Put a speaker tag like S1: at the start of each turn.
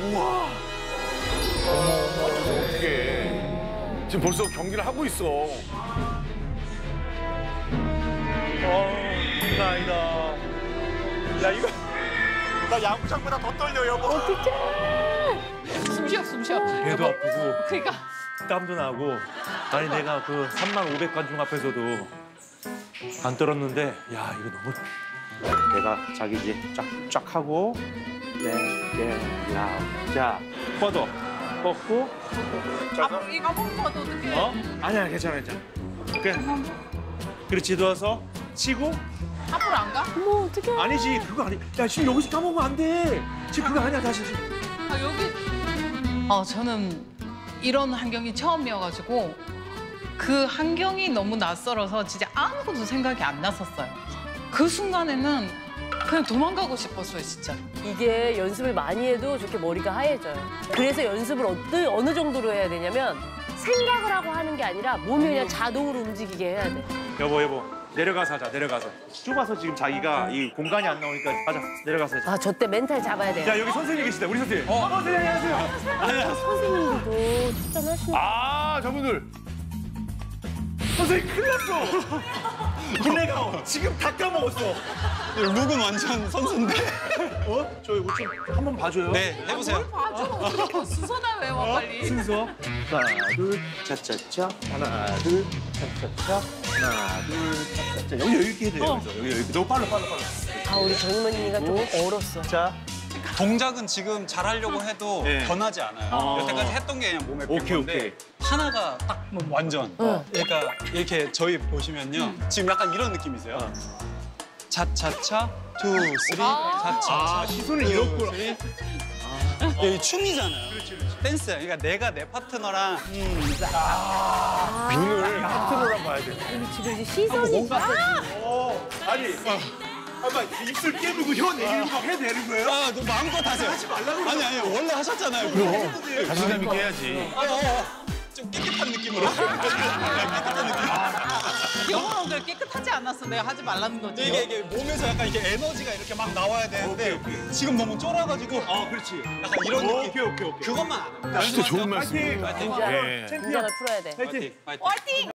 S1: 우와. 어머, 어머, 어떡해. 지금 벌써 경기를 하고 있어.
S2: 어, 아니다. 야, 이거. 나 야구장보다 더 떨려, 여보.
S3: 숨 쉬어 숨 쉬어.
S2: 배도 아프고,
S3: 그러니까
S2: 땀도 나고. 아니, 내가 그 3만 500 관중 앞에서도 안 떨었는데, 야, 이거 너무. 내가 자기 이제 쫙, 쫙 하고, 네, 네, 야, 자, 뻗어. 뻗고,
S3: 아, 이거 봐도 어떡해.
S2: 어? 아니야, 괜찮아, 괜찮아. 그래. 그렇지, 누워서 치고,
S3: 앞으로 안 가?
S4: 어머 어떡해.
S2: 아니지, 그거 아니. 야, 지금 여기서 까먹으면 안 돼. 지금 그거 아니야, 다시.
S3: 아 여기. 어 저는 이런 환경이 처음이어가지고 그 환경이 너무 낯설어서 진짜 아무것도 생각이 안 났었어요. 그 순간에는 그냥 도망가고 싶었어요 진짜.
S4: 이게 연습을 많이 해도 저렇게 머리가 하얘져요. 그래서 연습을 어느, 어느 정도로 해야 되냐면 생각을 하고 하는 게 아니라 몸이 그냥 자동으로 움직이게 해야 돼.
S2: 여보, 여보. 내려가서 하자, 내려가서. 좁아서 지금 자기가 이 공간이 안 나오니까 하자, 내려가서 하자.
S4: 아, 저 때 멘탈 잡아야 돼요.
S2: 자, 여기 선생님 계시다, 우리 선생님. 어, 선생님 안녕하세요.
S4: 선생님들도 출전하시는
S1: 아, 저분들.
S2: 선생님, 큰일 났어. 블랙아웃. 지금 다 까먹었어.
S5: look은 완전 선수인데.
S2: 어? 저 이거 좀 한번 봐줘요.
S5: 네, 해보세요.
S3: 뭘 봐줘. 순서나 외워 빨리.
S2: 순서. 하나, 둘, 차차차. 하나, 둘, 차차차. 하나, 둘, 차차차. 여기, 여기 이렇게 해야 돼요, 여기서. 여기, 여기. 너무 빨라, 빨라, 빨라.
S4: 아, 우리 정임이가 조금 얼었어.
S2: 자,
S5: 동작은 지금 잘하려고 해도
S2: 네.
S5: 변하지 않아요.
S2: 어.
S5: 여태까지 했던 게 그냥 몸에 밴
S2: 오케이,
S5: 건데
S2: 오케이.
S5: 하나가 딱뭐 완전.
S4: 응.
S5: 그러니까 이렇게 저희 보시면요. 지금 약간 이런 느낌이세요. 차차차, two, three,
S2: 아,
S5: 차차차.
S2: 시선을 잃었구나.
S5: 여기 춤이잖아요. 댄스. 그러니까 내가 내 파트너랑 음,
S1: 눈을.
S2: 파트너랑 봐야 돼.
S4: 우리 지금 이제 시선이
S2: 어, 아니, 아마 입술 깨물고 혀 내리는 거 해도 되는 거예요?
S5: 아, 너 마음껏 하세요. 하지 말라고. 아니, 아니, 원래 하셨잖아요. 그럼.
S1: 자신감 있게 해야지.
S5: 어, 어, 어. 좀 깨끗한 느낌으로. 깨끗한 느낌.
S3: 영어는 그래 깨끗하지 않았어. 내가 하지 말라는 거지.
S5: 이게, 이게 몸에서 약간 이게 에너지가 이렇게 막 나와야 되는데 지금 너무 쫄아가지고
S2: 아, 그렇지.
S5: 약간 이런 느낌.
S2: 오케이, 오케이, 오케이.
S5: 그것만 안 하면
S1: 진짜 좋은 말씀입니다.
S2: 파이팅!
S4: 긴장,
S1: 예.
S4: 긴장을 풀어야 돼.
S5: 파이팅. 파이팅.
S3: 화이팅!